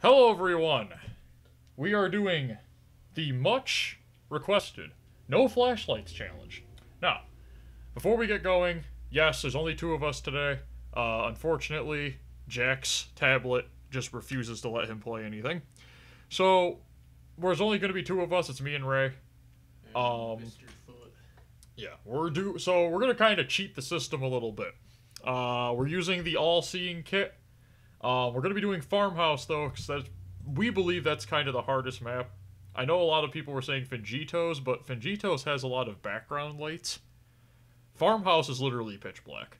Hello, everyone. We are doing the much requested no flashlights challenge. Now, before we get going, yes, there's only two of us today. Uh, unfortunately, Jack's tablet just refuses to let him play anything. So, there's only going to be two of us. It's me and Ray. Um, Mr. Foot. Yeah, we're do so we're gonna kind of cheat the system a little bit. Uh, we're using the all-seeing kit. Uh, we're gonna be doing farmhouse though, because that's we believe that's kind of the hardest map. I know a lot of people were saying Fingitos, but Fingitos has a lot of background lights. Farmhouse is literally pitch black.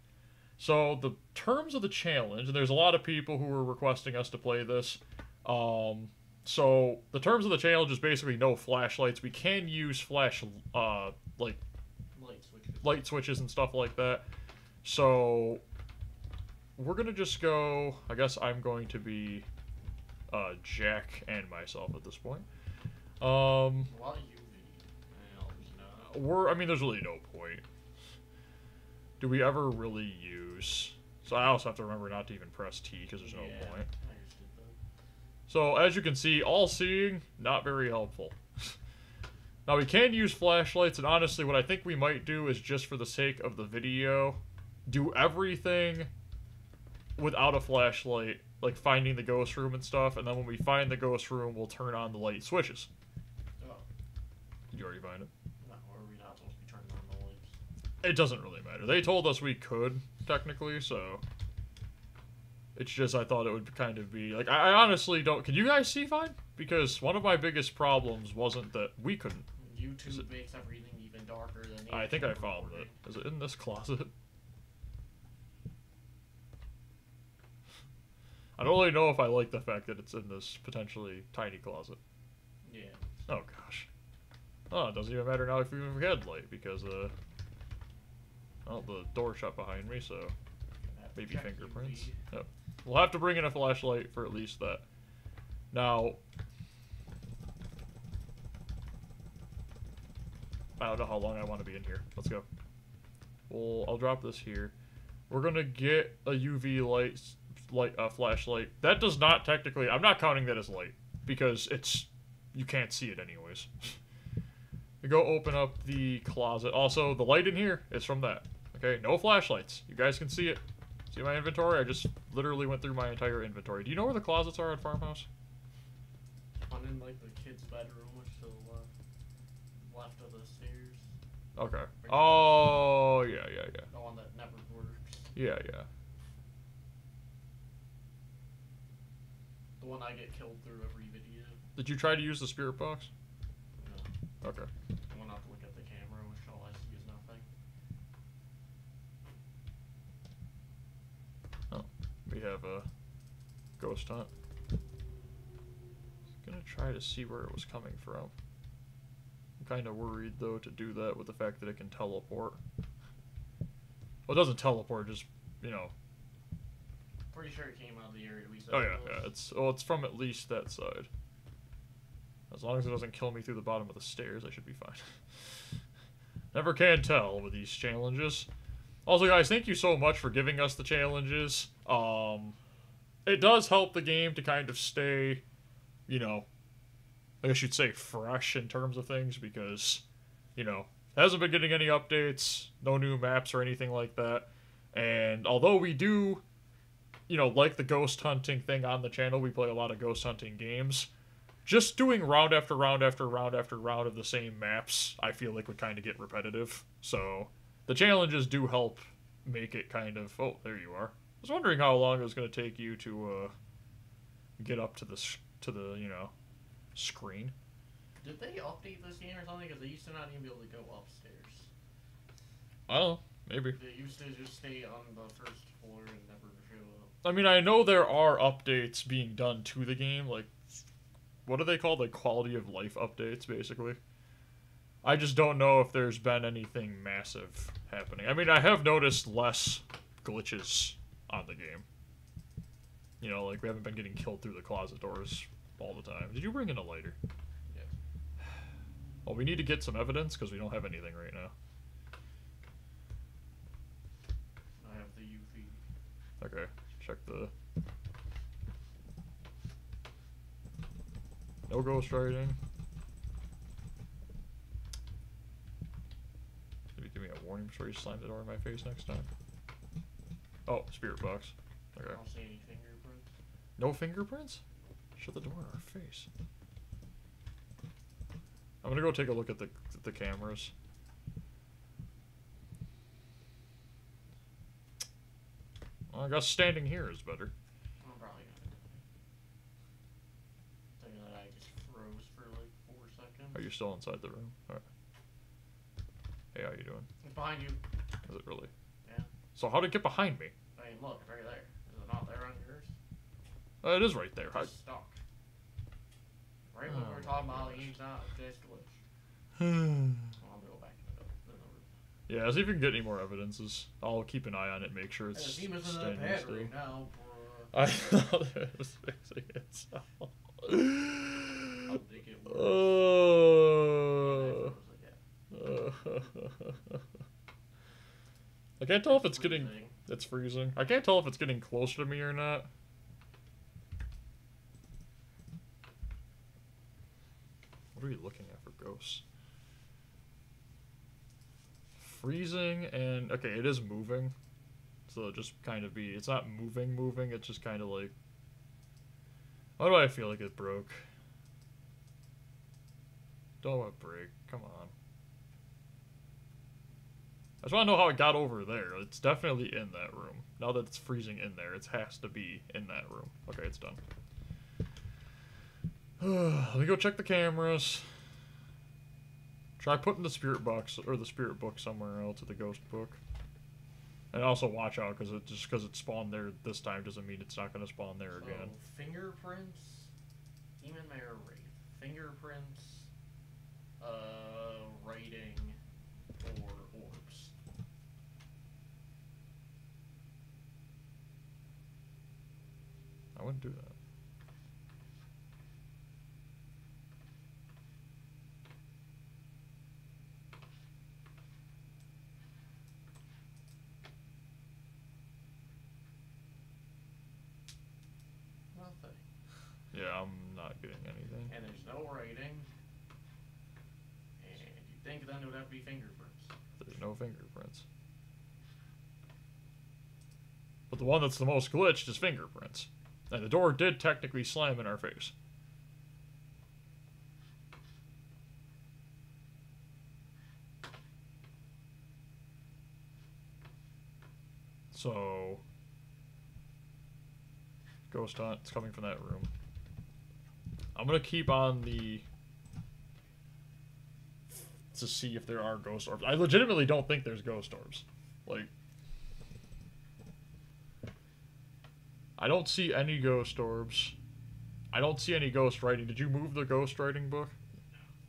So the terms of the challenge, and there's a lot of people who were requesting us to play this. Um, so the terms of the challenge is basically no flashlights. We can use flash, uh, like Light switches. light switches and stuff like that. So we're gonna just go. I guess I'm going to be uh, Jack and myself at this point. Um, A lot of Well, no. we're. I mean, there's really no point. Do we ever really use? So I also have to remember not to even press T because there's no yeah, point. I just did that. So as you can see, all seeing, not very helpful. now we can use flashlights, and honestly, what I think we might do is just for the sake of the video, do everything without a flashlight, like finding the ghost room and stuff, and then when we find the ghost room, we'll turn on the light switches. Oh, Did you already find it? no, or are we not supposed to be turning on the lights? It doesn't really matter. They told us we could, technically, so... It's just I thought it would kind of be... Like, I, I honestly don't... Can you guys see fine? Because one of my biggest problems wasn't that we couldn't. YouTube it- makes everything even darker than I think I found it. Is it in this closet? I don't really know if I like the fact that it's in this potentially tiny closet. Yeah. Oh gosh. Oh, it doesn't even matter now if we have headlight because uh, well, the door shut behind me, so Gonna have to maybe fingerprints. Yep. We'll have to bring in a flashlight for at least that. Now, I don't know how long I want to be in here. Let's go. Well, I'll drop this here. We're gonna get a UV light, light, uh, flashlight. That does not technically. I'm not counting that as light because it's you can't see it anyways. we go open up the closet. Also, the light in here is from that. Okay, no flashlights. You guys can see it. See my inventory? I just literally went through my entire inventory. Do you know where the closets are at Farmhouse? One in like the kid's bedroom, which to the left, left of the stairs. Okay. Oh, yeah, yeah, yeah. The one that never works. Yeah, yeah. One I get killed through every video. Did you try to use the spirit box? No. Okay. I went out to look at the camera, which all I see is nothing. Oh, we have a ghost hunt. Gonna try to see where it was coming from. I'm kind of worried though to do that with the fact that it can teleport. Well, it doesn't teleport, just you know. Pretty sure it came out of the area we said. Oh yeah, yeah. It's oh, it's from at least that side. As long as it doesn't kill me through the bottom of the stairs, I should be fine. Never can tell with these challenges. Also, guys, thank you so much for giving us the challenges. Um, it does help the game to kind of stay, you know, I guess you'd say fresh in terms of things because, you know, it hasn't been getting any updates, no new maps or anything like that. And although we do, you know, like the ghost hunting thing on the channel, we play a lot of ghost hunting games. Just doing round after round after round after round of the same maps, I feel like would kind of get repetitive. So the challenges do help make it kind of. Oh, there you are. I was wondering how long it was going to take you to uh, get up to the to the you know screen. Did they update this game or something? Because they used to not even be able to go upstairs. Oh, maybe. They used to just stay on the first floor and never. I mean, I know there are updates being done to the game, like what are they called? Like quality of life updates, basically. I just don't know if there's been anything massive happening. I mean, I have noticed less glitches on the game. You know, like we haven't been getting killed through the closet doors all the time. Did you bring in a lighter? Yeah. Well, we need to get some evidence because we don't have anything right now. I have the UV. Okay, check the No ghost writing. Maybe give me a warning before you slam the door in my face next time. Oh, spirit box. I Okay. don't see any fingerprints. No fingerprints? Shut the door in our face. I'm gonna go take a look at the the cameras. I guess standing here is better. I'm probably gonna. Thinking that I just froze for like four seconds. Are you still inside the room? Alright. Hey, how you doing? It's behind you. Is it really? Yeah. So how did it get behind me? I mean, look, right there. Is it not there on yours? Uh, it is right there. How- It's stuck. Right when we Oh were talking about gosh. he's not this glitch. Well, I'm gonna go back in the, in the room. Yeah, see if we can get any more evidences. I'll keep an eye on it, make sure it's demons in the pad still. right now, bruh. I thought it was fixing itself. Dig it. Oh. I. I can't tell if it's getting. It's freezing. I can't tell if it's getting closer to me or not. What are we looking at for ghosts? Freezing okay, it is moving. So just kind of be. It's not moving, moving. It's just kind of like. Why do I feel like it broke? Don't it break. Come on. I just want to know how it got over there. It's definitely in that room. Now that it's freezing in there, it has to be in that room. Okay, it's done. Let me go check the cameras. Try putting the spirit box or the spirit book somewhere else at the ghost book. And also watch out because it just because it spawned there this time doesn't mean it's not going to spawn there again. Fingerprints, demon mare wraith. Fingerprints, uh, writing, or orbs. I wouldn't do that. Nothing. Yeah, I'm not getting anything. And there's no writing. And you think then it would have to be fingerprints. There's no fingerprints. But the one that's the most glitched is fingerprints. And the door did technically slam in our face. So, ghost hunt. It's coming from that room. I'm gonna keep on the to see if there are ghost orbs. I legitimately don't think there's ghost orbs. Like, I don't see any ghost orbs. I don't see any ghost writing. Did you move the ghost writing book?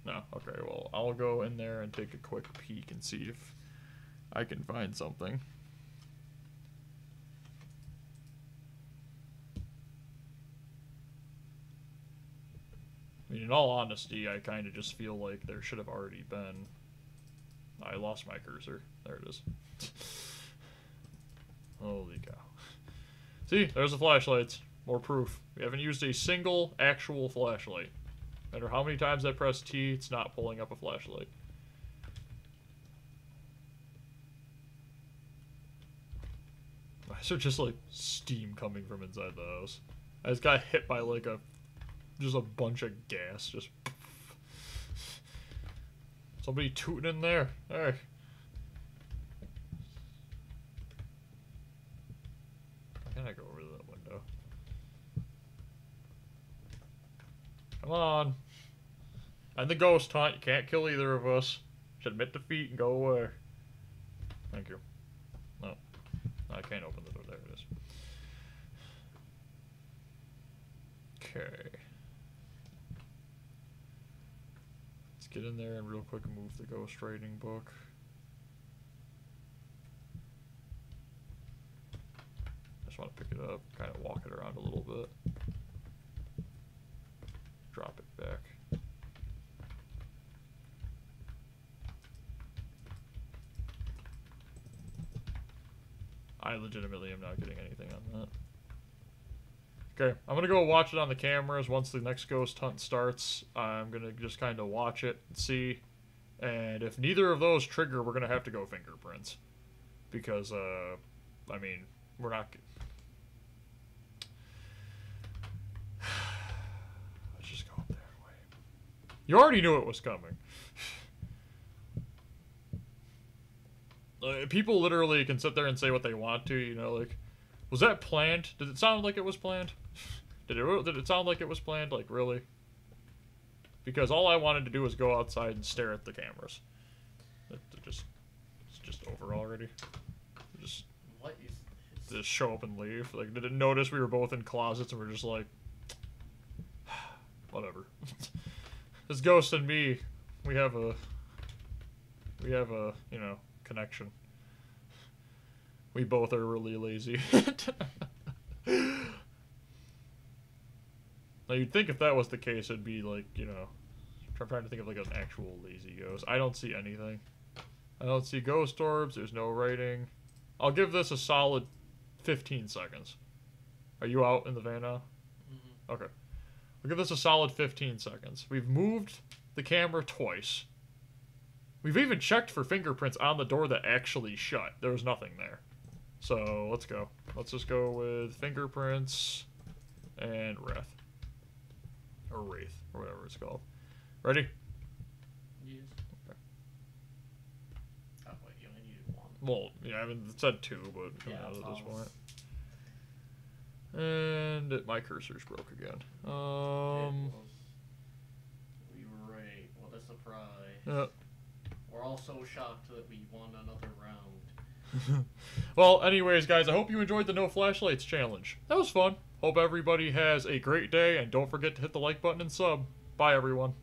No. Okay. Well, I'll go in there and take a quick peek and see if I can find something. I mean, in all honesty, I kind of just feel like there should have already been. I lost my cursor. There it is. Holy cow. See, there's the flashlights. More proof. We haven't used a single actual flashlight. No matter how many times I press T, it's not pulling up a flashlight. So just like steam coming from inside the house. I just got hit by like a just a bunch of gas. Just somebody tooting in there. Hey. How can I go over that window? Come on. And the ghost hunt. You can't kill either of us. Should admit defeat and go away. Thank you. No. I can't open the door. There it is. Okay. Let's get in there and real quick move the ghost writing book. Just want to pick it up, kind of walk it around a little bit. Drop it back. I legitimately am not getting anything on that. Okay, I'm gonna go watch it on the cameras once the next ghost hunt starts. I'm gonna just kind of watch it and see, and if neither of those trigger, we're gonna have to go fingerprints, because uh, I mean, we're not. Let's just go up there. You already knew it was coming. Uh, people literally can sit there and say what they want to, you know, like, was that planned? Did it sound like it was planned? Did it did it sound like it was planned? Like really? Because all I wanted to do was go outside and stare at the cameras. It, it just it's just over already. Just What is this? just show up and leave. Like didn't notice we were both in closets and we're just like whatever. this ghost and me, we have a we have a, you know, connection. We both are really lazy. now you'd think if that was the case it'd be like, you know I'm trying to think of like an actual lazy ghost. I don't see anything. I don't see ghost orbs, there's no writing. I'll give this a solid 15 seconds. Are you out in the van now? Mhm. Okay. We'll give this a solid 15 seconds. We've moved the camera twice. We've even checked for fingerprints on the door that actually shut. There was nothing there. So let's go. Let's just go with fingerprints and Wrath. Or Wraith, or whatever it's called. Ready? Yes. Okay. Oh wait, you only needed one. Well, yeah, I mean, it said two, but who Yeah, knows at this point. And it- my cursor's broke again. Um. We were right. What a surprise. yeah. We're all so shocked that we won another round. well, anyways, guys, I hope you enjoyed the No Flashlights challenge. That was fun. Hope everybody has a great day, and don't forget to hit the like button and sub. Bye, everyone.